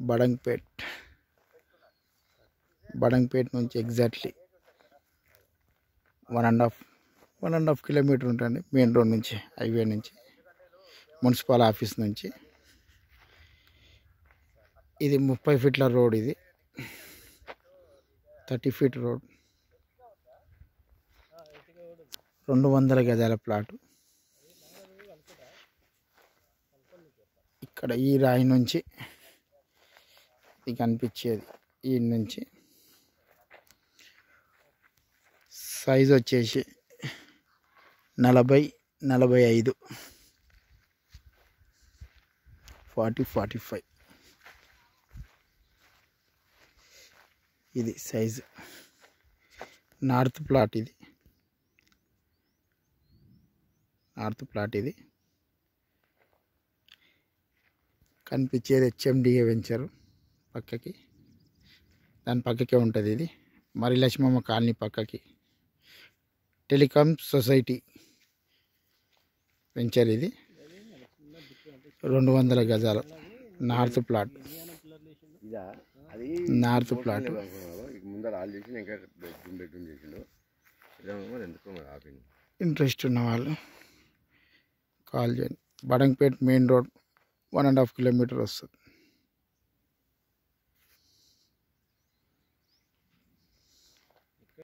బడంగ్పేట్. బడంగ్పేట్ నుంచి exactly one and half one and half kilometre ఉంటుంది main road నుంచి highway నుంచి మున్సిపల్ ఆఫీస్ నుంచి. ఇది ముప్పై ఫీట్ల రోడ్ ఇది. Thirty feet road. రెండు వందల గజాల ప్లాటు. ఇక్కడ ఈ రాయి నుంచి ఇది కనిపించేది ఈ నుంచి. సైజ్ వచ్చేసి నలభై నలభై ఐదు. Forty forty five. ఇది సైజు. నార్త్ ప్లాట్ ఇది. నార్త్ ప్లాట్ ఇది. కనిపించేది హెచ్ఎండిఏ వెంచరు పక్కకి. దాని పక్కకే ఉంటుంది ఇది. మరి లక్ష్మమ్మ కాలనీ పక్కకి. టెలికాం సొసైటీ వెంచర్ ఇది. రెండు వందల గజాలు north plot. North plot. Interest ఉన్న వాళ్ళు కాల్ చేయండి. Badangpet main road one and half kilometre వస్తుంది